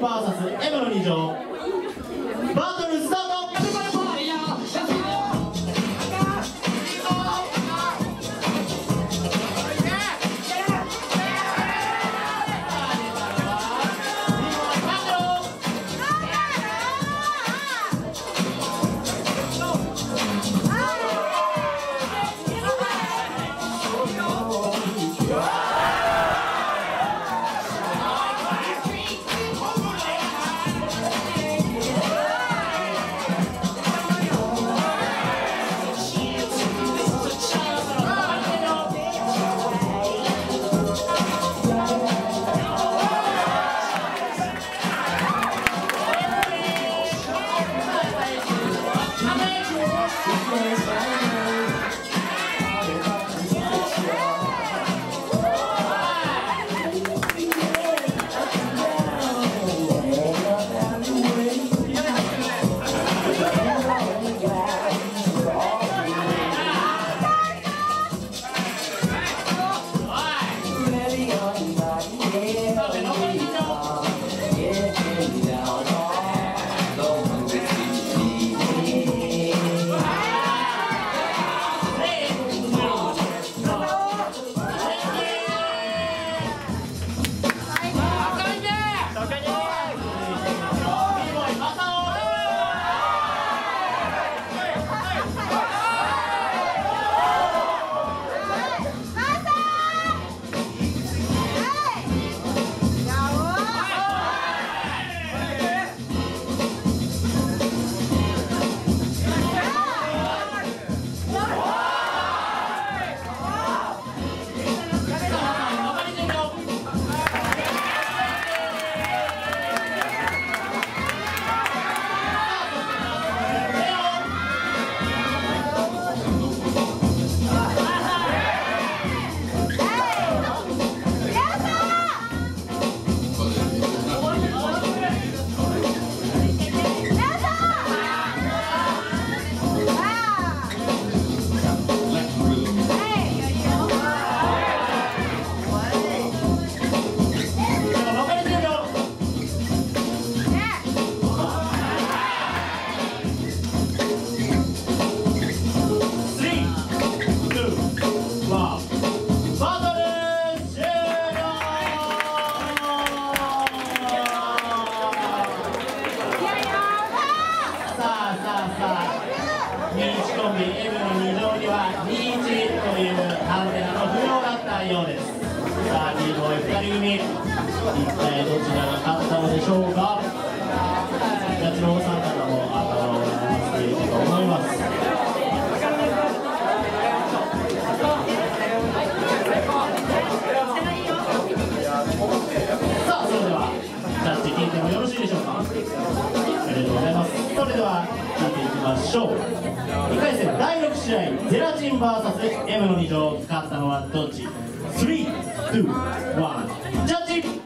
VS エヴァの2乗バトル e começar. さーチコンビ M の2乗にはミーチというハンテナの不要だったようです。さあ D ボーイ2人組。一体どちらが勝ったのでしょうか？夏の王様れでは聞いていきましょう。2回戦第6試合ゼラチン VSM の2乗を使ったのはどっち？321ジャッジ。